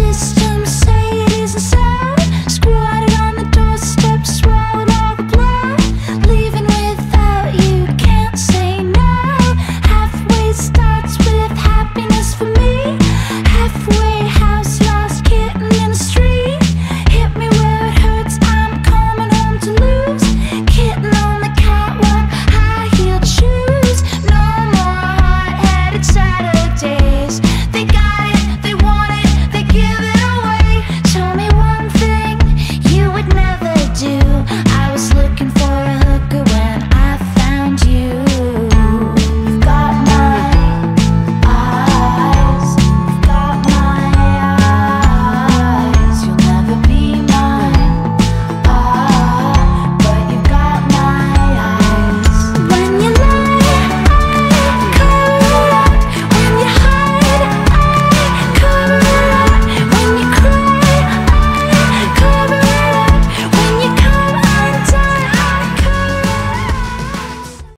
sister